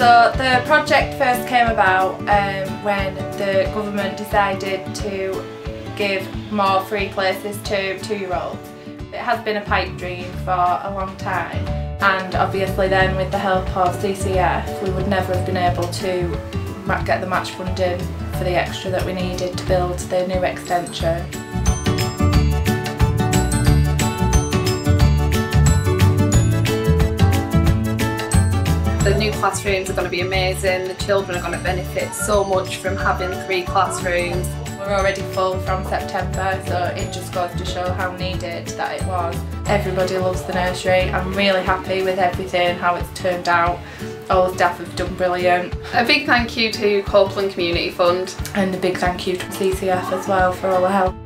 So the project first came about um, when the government decided to give more free places to two-year-olds. It has been a pipe dream for a long time and obviously then with the help of CCF we would never have been able to get the match funding for the extra that we needed to build the new extension. The new classrooms are going to be amazing, the children are going to benefit so much from having three classrooms. We're already full from September so it just goes to show how needed that it was. Everybody loves the nursery, I'm really happy with everything, how it's turned out. All the staff have done brilliant. A big thank you to Copeland Community Fund. And a big thank you to CCF as well for all the help.